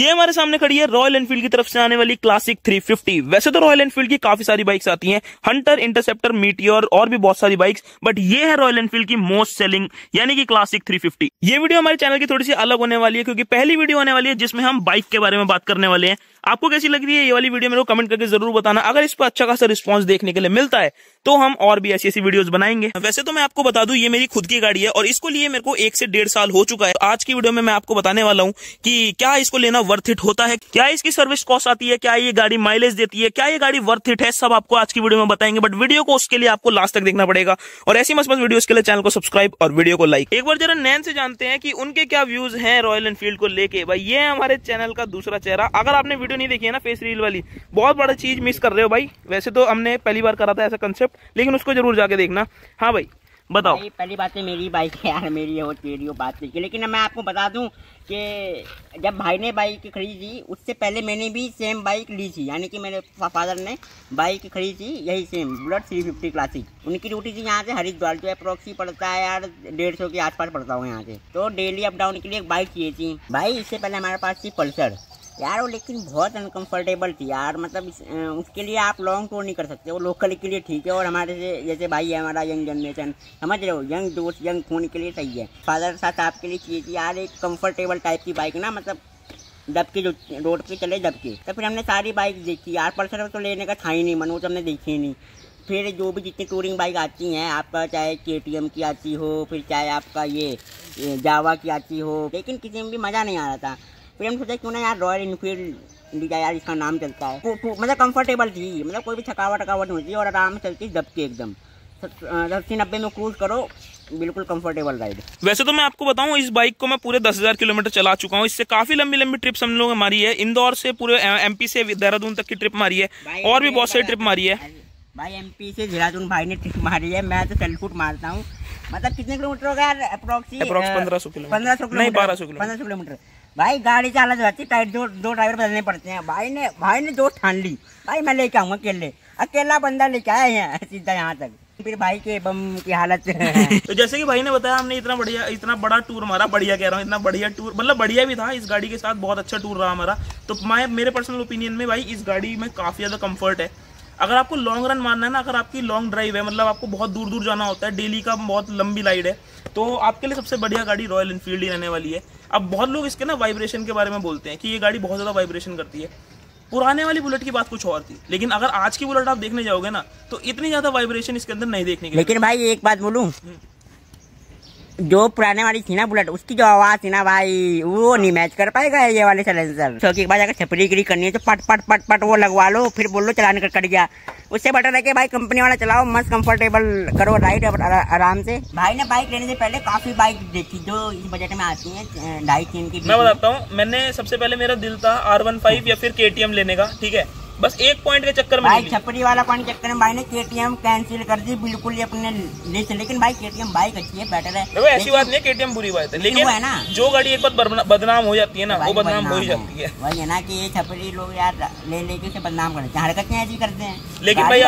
ये हमारे सामने खड़ी है रॉयल एनफील्ड की तरफ़ से आने वाली क्लासिक 350 वैसे तो रॉयल एनफील्ड की काफ़ी सारी बाइक्स आती हैं। हंटर इंटरसेप्टर मीटियोर और भी बहुत सारी बाइक्स बट ये है रॉयल एनफील्ड की मोस्ट सेलिंग यानी कि क्लासिक 350 ये वीडियो हमारे चैनल की थोड़ी सी अलग होने वाली है, क्योंकि पहली वीडियो होने वाली है जिसमें हम बाइक के बारे में बात करने वाले हैं। आपको कैसी लग रही है ये वाली वीडियो मेरे को कमेंट करके ज़रूर बताना। अगर इस पर अच्छा खासा रिस्पॉन्स देखने के लिए मिलता है तो हम और भी ऐसी ऐसी वीडियोस बनाएँगे। वैसे तो मैं आपको बता दूँ, ये मेरी खुद की गाड़ी है, और इसको लिए मेरे को एक से डेढ़ साल हो चुका है। आज की वीडियो में मैं आपको बताने वाला हूँ कि क्या इसको लेना वर्थ इट होता है? क्या इसकी सर्विस कॉस्ट आती है? क्या ये गाड़ी माइलेज देती है? क्या ये गाड़ी वर्थ इट है? सब आपको आज की वीडियो में बताएँगे बट वीडियो को उसके लिए आपको लास्ट तक देखना पड़ेगा। और ऐसी मस्त मस्त वीडियो के लिए चैनल को सब्सक्राइब और वीडियो को लाइक एक बार जरा नैन से जानते हैं कि उनके क्या व्यूज़ हैं रॉयल एनफील्ड को लेके। भाई, ये हमारे चैनल का दूसरा चेहरा। अगर आपने वीडियो नहीं देखी है ना फेस रील वाली, बहुत बड़ा चीज़ मिस कर रहे हो भाई। वैसे तो हमने पहली बार करा था ऐसा कंसेप्ट लेकिन उसको ज़रूर जाके देखना। हाँ भाई बताओ। पहली बात है मेरी बाइक है यार, मेरी हो तेरी हो बात नहीं की। लेकिन मैं आपको बता दूँ कि जब भाई ने बाइक खरीदी, उससे पहले मैंने भी सेम बाइक ली थी। यानी कि मेरे फादर ने बाइक खरीदी, यही same bullet three fifty classic उनकी ड्यूटी थी यहाँ से हरिद्वार, जो अप्रोक्सी पड़ता है यार, डेढ़ सौ के आसपास पड़ता हूँ यहाँ से। तो डेली अप डाउन के लिए एक बाइक चाहिए थी। भाई, इससे पहले हमारे पास थी पल्सर यार वो लेकिन बहुत अनकंफर्टेबल थी यार। मतलब इस, उसके लिए आप लॉन्ग टूर नहीं कर सकते। वो लोकल के लिए ठीक है और हमारे से जैसे भाई है हमारा यंग जनरेशन समझ रहे हो? यंग दोस्त यंग खून के लिए सही है। फादर साथ आपके लिए चाहिए थी यार एक कंफर्टेबल टाइप की बाइक ना मतलब दबके जो रोड पे चले दबके। तो फिर हमने सारी बाइक देखी। यार पल्सर तो लेने का था ही नहीं मन वो तो हमने देखी ही नहीं। फिर जो भी जितनी टूरिंग बाइक आती हैं आपका चाहे के की आती हो फिर चाहे आपका ये जावा की आती हो लेकिन किसी में भी मज़ा नहीं आ रहा था। फिर हम सोचा क्यों ना यार रॉयल इनफील्ड लिया यार इसका नाम चलता है। मतलब कंफर्टेबल थी मतलब कोई भी थकावट थकावट नहीं होती और आराम से चलती दबके एकदम। अस्सी नब्बे में क्रूज करो बिल्कुल कंफर्टेबल राइड वैसे तो मैं आपको बताऊँ इस बाइक को मैं पूरे दस हज़ार किलोमीटर चला चुका हूँ। इससे काफ़ी लंबी लंबी ट्रिप्स हम लोग मारी है। इंदौर से पूरे एमपी से देहरादून तक की ट्रिप मारी है। और भी बहुत सारी ट्रिप मारी है। भाई एमपी से देहरादून भाई ने ट्रिप मारी है। मैं तो सेल्फुट मारता हूँ। मतलब कितने किलोमीटर हो गया अप्रोक्सी पंद्रह सौ किलोमीटर। पंद्रह सौ नहीं बारह सौ पंद्रह सौ किलोमीटर। भाई, गाड़ी चाला जाती टाइट दो दो ड्राइवर बदलने पड़ते हैं। भाई ने भाई ने दो ठान ली। भाई, मैं लेके आऊँगा अकेले। अकेला बंदा लेके आया है, सीधा यहाँ तक। फिर भाई के बम की हालत। तो जैसे कि भाई ने बताया, हमने इतना बढ़िया, इतना बड़ा टूर मारा, बढ़िया कह रहा हूँ, इतना बढ़िया टूर मतलब बढ़िया भी था, इस गाड़ी के साथ बहुत अच्छा टूर रहा हमारा। तो मैं, मेरे पर्सनल ओपिनियन में भाई, इस गाड़ी में काफ़ी ज़्यादा कंफर्ट है। अगर आपको लॉन्ग रन मारना है ना अगर आपकी लॉन्ग ड्राइव है मतलब आपको बहुत दूर दूर जाना होता है डेली का बहुत लंबी राइड है तो आपके लिए सबसे बढ़िया गाड़ी रॉयल इनफील्ड ही रहने वाली है। अब बहुत लोग इसके ना वाइब्रेशन के बारे में बोलते हैं कि ये गाड़ी बहुत ज़्यादा वाइब्रेशन करती है। पुराने वाली बुलेट की बात कुछ और थी लेकिन अगर आज की बुलेट आप देखने जाओगे ना तो इतनी ज़्यादा वाइब्रेशन इसके अंदर नहीं देखने की लेकिन भाई एक बात बोलूँ? हम्म। जो पुराने वाली थी ना बुलेट उसकी जो आवाज़ थी ना भाई वो नहीं मैच कर पाएगा ये वाले सलेंसर तो एक बार अगर छपरी गिरी करनी है तो पट पट पट पट वो लगवा लो फिर बोल लो चलाने का कट गया। उससे बेटर है कि भाई कंपनी वाला चलाओ मस्त कंफर्टेबल करो राइड आराम से। भाई ने बाइक लेने से पहले काफ़ी बाइक देखी जो इस बजट में आती है ढाई तीन की मैं बताता हूँ मैंने सबसे पहले मेरा दिल था आर वन फाइव या फिर के लेने का ठीक है? बस एक पॉइंट के चक्कर में भाई छपरी वाला पॉइंट चक्कर में भाई ने केटीएम कैंसिल कर दी बिल्कुल ही अपने लिस्ट लेकिन भाई केटीएम बाइक अच्छी है बेटर है। देखो ऐसी बात नहीं केटीएम बुरी बात है। लेकिन है ना। जो गाड़ी एक बार बदनाम हो जाती है ना वो बदनाम हो ही जाती है। वही है ना कि ये छपरी लोग यार ले लेके उसे बदनाम करते हैं। हरकतें ऐसी करते हैं? लेकिन भाई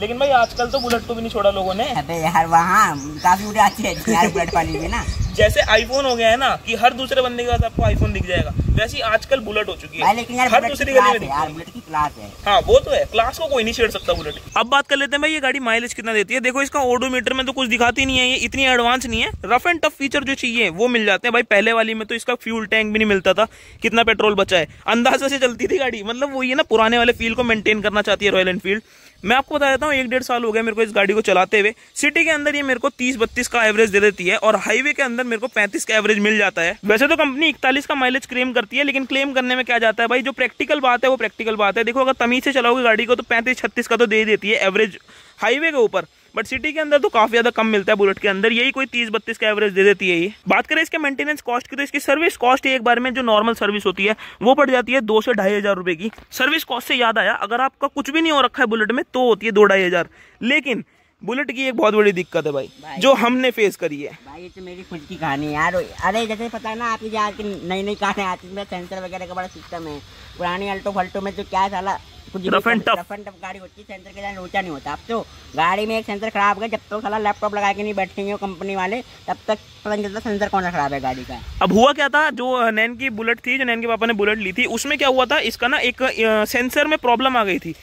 लेकिन भाई आजकल तो बुलेट को भी नहीं छोड़ा लोगों ने। अबे यार वहाँ काफ़ी बुरी अच्छी है। यार बुलेट वाली भी ना। जैसे आईफोन हो गया है ना कि हर दूसरे बंदे के पास आपको आईफोन दिख जाएगा। वैसे आजकल बुलेट हो चुकी है। लेकिन यार हर दूसरी गली में यार बुलेट की क्लास है। हाँ वो तो है। क्लास को कोई नहीं छेड़ सकता बुलेट अब बात कर लेते हैं भाई ये गाड़ी माइलेज कितना देती है? देखो इसका ओडोमीटर में तो कुछ दिखाती नहीं है ये इतनी एडवांस नहीं है। रफ एंड टफ फीचर जो चाहिए वो मिल जाते हैं। भाई पहले वाली में तो इसका फ्यूल टैंक भी नहीं मिलता था कितना पेट्रोल बचा है। अंदाज़ा से चलती थी गाड़ी मतलब वो ये ना पुराने वाले फील को मेंटेन करना चाहती है रॉयल एनफील्ड मैं आपको बता देता हूँ, एक डेढ़ साल हो गया मेरे को इस गाड़ी को चलाते हुए। सिटी के अंदर ये मेरे को तीस बत्तीस का एवरेज दे देती है और हाईवे के अंदर मेरे को पैंतीस का एवरेज मिल जाता है। वैसे तो कंपनी इकतालीस का माइलेज क्लेम करती है, लेकिन क्लेम करने में क्या जाता है भाई? जो प्रैक्टिकल बात है, वो प्रैक्टिकल बात है। देखो, अगर तमीज से चलाओगे गाड़ी को तो पैंतीस, छत्तीस का तो दे देती है एवरेज हाईवे के ऊपर। बट सिटी के अंदर तो काफ़ी ज़्यादा कम मिलता है बुलेट के अंदर। यही कोई तीस बत्तीस का एवरेज दे देती है ये। बात करें इसके मेंटेनेंस कॉस्ट की तो इसकी सर्विस कॉस्ट एक बार में जो नॉर्मल सर्विस होती है, वो पड़ जाती है दो से ढाई हज़ार रुपए की। सर्विस कॉस्ट से याद आया, अगर आपका कुछ भी नहीं हो रखा है बुलेट में तो होती है दो ढाई हज़ार। लेकिन बुलेट की एक बहुत बड़ी दिक्कत है भाई, भाई। जो हमने फेस करी है। भाई ये तो मेरी खुद की कहानी है यार। अरे जैसे पता है ना आपकी आज की नई नई कहानी आती है सेंसर वगैरह का बड़ा सिस्टम है। पुरानी अल्टो फल्टो में तो क्या साला कुछ rough and tough rough and tough गाड़ी होती है सेंसर के साथ लोचा नहीं होता। अब तो गाड़ी में एक सेंसर खराब गया जब तक साला लैपटॉप लगा के नहीं बैठेंगे कंपनी वाले तब तक पता नहीं चलता सेंसर कौन सा खराब है गाड़ी का। अब हुआ क्या था जो नैन की बुलेट थी जो नैन के पापा ने बुलेट ली थी उसमें क्या हुआ था इसका ना एक सेंसर में प्रॉब्लम आ गई थी।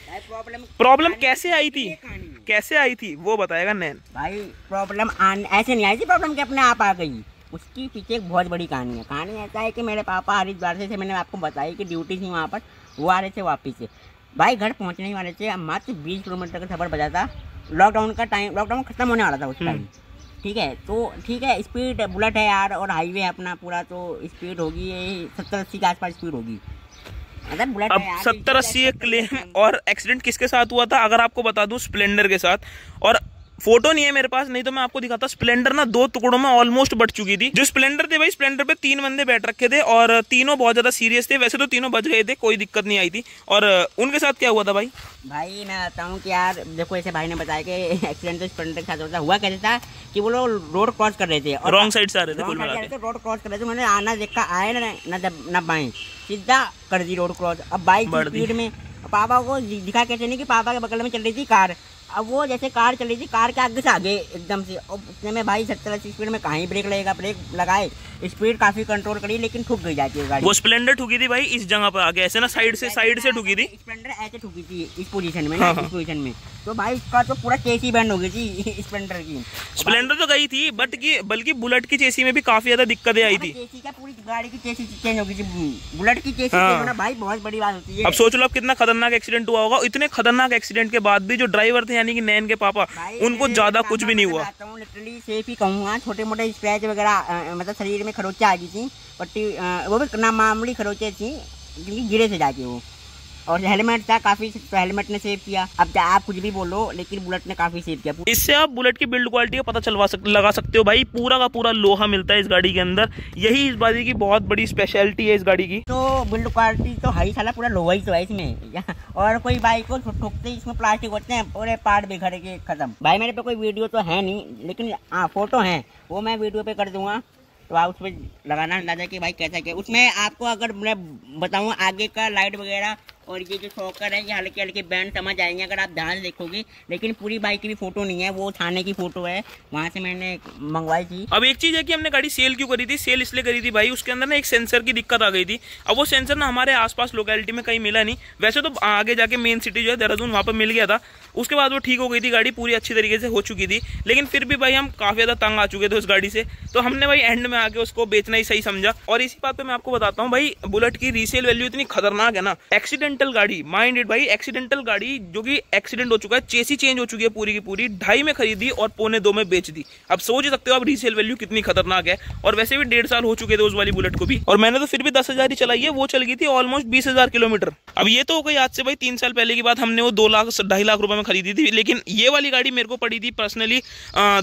प्रॉब्लम कैसे आई थी? कैसे आई थी? वो बताएगा नैन। भाई प्रॉब्लम ऐसे नहीं आई थी प्रॉब्लम के अपने आप आ गई। उसकी पीछे एक बहुत बड़ी कहानी है। कहानी ऐसा है कि मेरे पापा हरिद्वार से मैंने आपको बताई कि ड्यूटी थी वहाँ पर वो आ रहे थे वापिस से। भाई घर पहुँचने ही वाले थे मात्र बीस किलोमीटर का सफ़र बचा था। लॉकडाउन का टाइम लॉकडाउन खत्म होने वाला था उस टाइम हम्म। ठीक है? तो ठीक है स्पीड बुलेट है यार और हाईवे है अपना पूरा तो स्पीड होगी सत्तर अस्सी के आसपास स्पीड होगी। अब सत्तर अस्सी क्लेम और एक्सीडेंट किसके साथ हुआ था? अगर आपको बता दूँ स्प्लेंडर के साथ। और फ़ोटो नहीं है मेरे पास नहीं तो मैं आपको दिखाता। स्प्लेंडर ना दो टुकड़ों में ऑलमोस्ट बढ़ चुकी थी। जो स्प्लेंडर थे भाई स्प्लेंडर पे तीन बंदे बैठ रखे थे और तीनों बहुत ज़्यादा सीरियस थे। वैसे तो तीनों बच गए थे कोई दिक्कत नहीं आई थी। और उनके साथ क्या हुआ था भाई? भाई मैं बताऊँ कि यार देखो ऐसे भाई ने बताया कि एक्सीडेंट तो स्प्लेंडर के साथ होता हुआ कैसे था कि वो लोग रोड क्रॉस कर रहे थे। और रॉन्ग साइड से आ रहे थे रोड क्रॉस कर रहे थे। मैंने आना देखा आए ना न बाएँ। सीधा कर दी रोड क्रॉस अब बाइक स्पीड में पापा को दिखा कैसे नहीं कि पापा के बगल में चल रही थी कार। अब वो जैसे कार चली थी कार के आगे से आगे एकदम से। और उतने में भाई सत्तर अस्सी स्पीड में कहीं ब्रेक लगेगा ब्रेक लगाए स्पीड काफ़ी कंट्रोल करी लेकिन ठुक गई जाती है गाड़ी। वो स्प्लेंडर ठुकी थी भाई इस जगह पर आगे ऐसे ना साइड से साइड से ठुकी थी। स्प्लेंडर ऐसे ठुकी थी इस पोजीशन में हाँ, इस पोजीशन हाँ। में। तो भाई इसका तो पूरा चेसी बैंड हो गई थी स्प्लेंडर की। स्प्लेंडर तो गई थी बट की बल्कि बुलेट की चेसी में भी काफ़ी ज़्यादा दिक्कतें आई थी। चेसी का पूरी गाड़ी की चेसी चेंज हो गई थी बुलेट की चेसी हाँ। भाई बहुत बड़ी बात होती है। अब सोच लो अब कितना खतरनाक एक्सीडेंट हुआ होगा इतने खतरनाक एक्सीडेंट के बाद भी जो ड्राइवर थे यानी कि नैन के पापा उनको ज़्यादा कुछ भी नहीं हुआ। लिटरली सेफ़ ही कहूँगा छोटे मोटे स्क्रैच वगैरह मतलब शरीर में खरोचे आ गई थी पट्टी वो भी नाम मामूली खरोचे थी क्योंकि गिरे से जाके वो। और हेलमेट था काफ़ी तो हेलमेट ने सेव किया। अब आप कुछ भी बोलो लेकिन बुलेट ने काफ़ी सेव किया। इससे आप बुलेट की बिल्ड क्वालिटी का पता चलवा सक, लगा सकते हो भाई। पूरा का पूरा लोहा मिलता है इस गाड़ी के अंदर। यही इस गाड़ी की बहुत बड़ी स्पेशलिटी है इस गाड़ी की। तो बिल्ड क्वालिटी तो हाई साला पूरा लोहा ही तो है इसमें। और कोई बाइक को ठोकते इसमें प्लास्टिक होते हैं पूरे पार्ट बिखर के खत्म। भाई मेरे पे कोई वीडियो तो है नहीं लेकिन हाँ फ़ोटो है। वो मैं वीडियो पे कर दूँगा। तो आप उसमें लगाना अंदाज़ा कि भाई कैसा क्या उसमें आपको अगर मैं बताऊँ आगे का लाइट वगैरह और ये जो शॉकर है, ये हल्के हल्के बैंड समझ आएँगे अगर आप ध्यान देखोगे। लेकिन पूरी बाइक की भी फ़ोटो नहीं है, वो थाने की फ़ोटो है। वहाँ से मैंने मंगवाई थी। अब एक चीज़ है कि हमने गाड़ी सेल क्यों करी थी? सेल इसलिए करी थी भाई, उसके अंदर ना एक सेंसर की दिक्कत आ गई थी। अब वो सेंसर ना हमारे आसपास लोकेलिटी में कहीं मिला नहीं। वैसे तो आगे जाके मेन सिटी जो है, देहरादून वहाँ पर मिल गया था। उसके बाद वो ठीक हो गई थी गाड़ी, पूरी अच्छी तरीके से हो चुकी थी। लेकिन फिर भी भाई हम काफ़ी ज़्यादा तंग आ चुके थे उस गाड़ी से। तो हमने भाई एंड में आके उसको बेचना ही सही समझा। और इसी बात पे मैं आपको बताता हूँ भाई, बुलेट की रीसेल वैल्यू इतनी खतरनाक है ना। एक्सीडेंटल गाड़ी माइंड भाई एक्सीडेंटल गाड़ी जो कि एक्सीडेंट हो चुका है चेसी चेंज हो चुकी है पूरी की पूरी, ढाई में खरीदी और पौने दो में बेच दी। अब सोच सकते हो आप रीसेल वैल्यू कितनी खतरनाक है। और वैसे भी डेढ़ साल हो चुके थे उस वाली बुलेट को भी। और मैंने तो फिर भी दस हज़ार ही चलाई है, वो चल गई थी ऑलमोस्ट बीस हज़ार किलोमीटर। अब ये तो हो गई आज से भाई तीन साल पहले की बात, हमने वो दो लाख, ढाई लाख रुपए में खरीदी थी, लेकिन ये वाली गाड़ी मेरे को पड़ी थी पर्सनली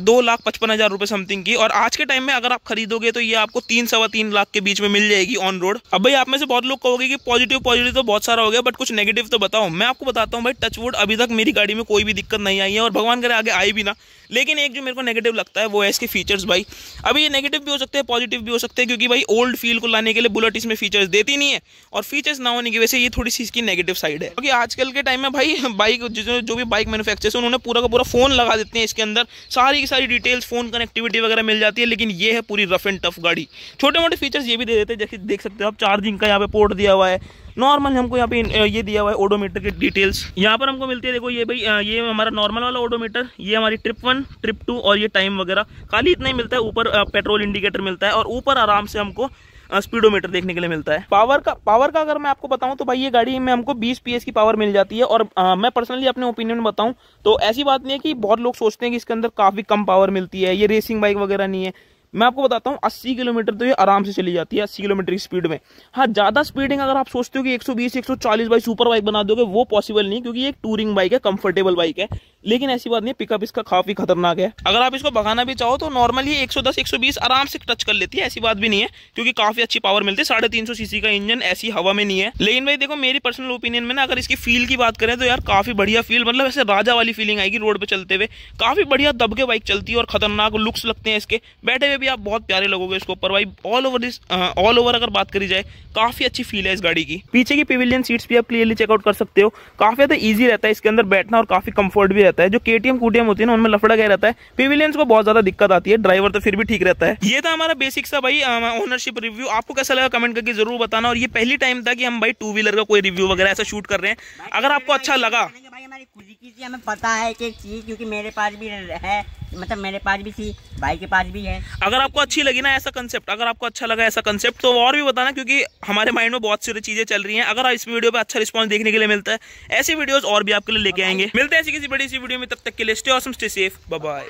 दो लाख पचपन हज़ार रुपए समथिंग की। और आज के टाइम में अगर आप खरीदोगे तो ये आपको तीन, सवा तीन लाख के बीच में मिल जाएगी ऑन रोड अब भाई आप में से बहुत लोग कहोगे कि पॉजिटिव पॉजिटिव तो बहुत सारा हो गया बट कुछ नेगेटिव तो बताओ। मैं आपको बताता हूँ भाई टचवुड अभी तक मेरी गाड़ी में कोई भी दिक्कत नहीं आई है, और भगवान करे आगे आई भी ना। लेकिन एक जो मेरे को नेगेटिव लगता है, वो है इसके फीचर्स भाई। अभी ये नेगेटिव भी हो सकते हैं पॉजिटिव भी हो सकते हैं, क्योंकि भाई ओल्ड फील को लाने के लिए बुलेट इसमें फीचर्स देती नहीं है। और फीचर्स ना होने की वजह से ये थोड़ी सी इसकी नेगेटिव साइड है। क्योंकि आजकल के टाइम में भाई बाइक जो भी बाइक मैनुफैक्चर है, उन्होंने पूरा का पूरा फ़ोन लगा देते हैं इसके अंदर। सारी की सारी डिटेल्स फ़ोन कनेक्टिविटी वगैरह मिल जाती है, लेकिन ये है पूरी रफ एंड टफ गाड़ी। छोटे मोटे फीचर्स ये भी दे देते हैं, जैसे देख सकते हो आप चार्जिंग का यहाँ पे पोर्ट दिया हुआ है। नॉर्मल हमको यहाँ पे ये दिया हुआ है ओडोमीटर की डिटेल्स यहाँ पर हमको मिलती है देखो ये भाई ये हमारा नॉर्मल वाला ओडोमीटर ये हमारी ट्रिप वन ट्रिप टू और ये टाइम वगैरह। खाली इतना ही मिलता है ऊपर पेट्रोल इंडिकेटर मिलता है और ऊपर आराम से हमको स्पीडोमीटर देखने के लिए मिलता है। पावर का पावर का अगर मैं आपको बताऊँ तो भाई ये गाड़ी में हमको 20 पीएस की पावर मिल जाती है और आ, मैं पर्सनली अपने ओपिनियन बताऊँ तो ऐसी बात नहीं है कि बहुत लोग सोचते हैं कि इसके अंदर काफ़ी कम पावर मिलती है ये रेसिंग बाइक वगैरह नहीं है। मैं आपको बताता हूँ 80 किलोमीटर तो ये आराम से चली जाती है 80 किलोमीटर की स्पीड में। हाँ ज़्यादा स्पीडिंग अगर आप सोचते हो कि 120 140 बाई सुपर बाइक बना दोगे, वो पॉसिबल नहीं, क्योंकि एक टूरिंग बाइक है कंफर्टेबल बाइक है। लेकिन ऐसी बात नहीं पिकअप इसका काफ़ी खतरनाक है। अगर आप इसको भगाना भी चाहो तो नॉर्मली 110 120 आराम से टच कर लेती है, ऐसी बात भी नहीं है, क्योंकि काफ़ी अच्छी पावर मिलती है, साढ़े तीन सीसी का इंजन ऐसी हवा में नहीं है। लेकिन भाई देखो, मेरी पर्सनल ओपिनियन में ना, अगर इसकी फील की बात करें तो यार काफ़ी बढ़िया फील मतलब ऐसे राजा वाली फीलिंग आएगी रोड पर चलते हुए। काफ़ी बढ़िया दबके बाइक चलती है और खतरनाक लुक्स लगते हैं इसके। बैठे हुए भी आप बहुत प्यारे लगोगे इसके ऊपर भाई। All over this all over अगर बात करी जाए, काफ़ी अच्छी फील है इस गाड़ी की। पीछे की पिविलियन सीट्स भी आप क्लियरली चेकआउट कर सकते हो। काफ़ी ज़्यादा ईजी रहता है इसके अंदर बैठना और काफ़ी कंफर्ट भी रहता है। जो केटीएम कूटीएम होती है ना उनमें लफड़ा गया रहता है। पिविलियंस को बहुत ज़्यादा दिक्कत आती है ड्राइवर तो फिर भी ठीक रहता है। ये था हमारा बेसिक सा भाई ओनरशिप रिव्यू आपको कैसा लगा कमेंट करके ज़रूर बताना। और ये पहली टाइम था कि हम भाई टू व्हीलर का कोई रिव्यू वगैरह ऐसा शूट कर रहे हैं। अगर आपको अच्छा लगा भाई हमारी खुशी की हमें पता है कि चीज़ क्योंकि मेरे पास भी है। मतलब मेरे पास भी थी, भाई के पास भी है। अगर आपको अच्छी लगी ना ऐसा कंसेप्ट अगर आपको अच्छा लगा ऐसा कंसेप्ट तो और भी बताना क्योंकि हमारे माइंड में बहुत सारी चीज़ें चल रही हैं। अगर इस वीडियो पे अच्छा रिस्पॉन्स देखने के लिए मिलता है, ऐसी वीडियोस और भी आपके लिए लेके आएँगे। मिलते हैं ऐसी किसी बड़ी सी वीडियो में, तब तक के लिए stay awesome stay safe bye